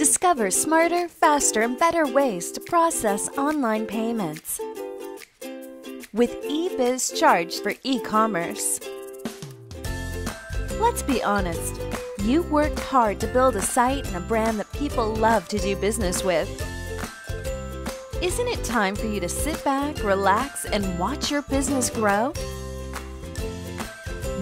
Discover smarter, faster, and better ways to process online payments with EBizCharge for e-commerce. Let's be honest, you worked hard to build a site and a brand that people love to do business with. Isn't it time for you to sit back, relax, and watch your business grow?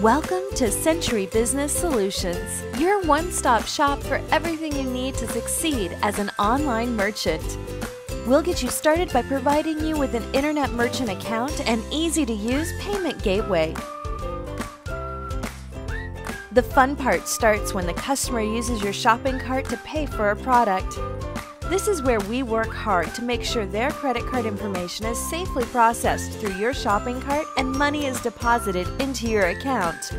Welcome to Century Business Solutions, your one stop shop for everything you need to succeed as an online merchant. We'll get you started by providing you with an internet merchant account and easy to use payment gateway. The fun part starts when the customer uses your shopping cart to pay for a product. This is where we work hard to make sure their credit card information is safely processed through your shopping cart and money is deposited into your account.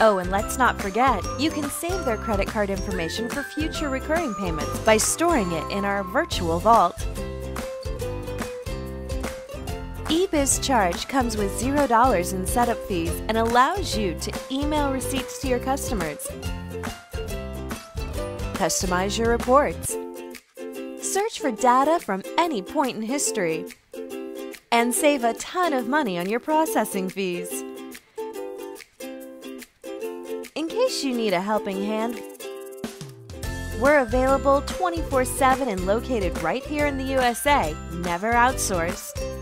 Oh, and let's not forget, you can save their credit card information for future recurring payments by storing it in our virtual vault. EBizCharge comes with $0 in setup fees and allows you to email receipts to your customers customize your reports, search for data from any point in history, and save a ton of money on your processing fees. In case you need a helping hand, we're available 24 7 and located right here in the USA, never outsourced.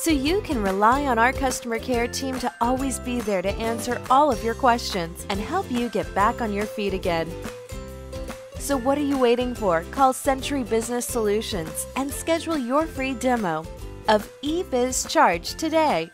So you can rely on our customer care team to always be there to answer all of your questions and help you get back on your feet again. So what are you waiting for? Call Century Business Solutions and schedule your free demo of EBizCharge today.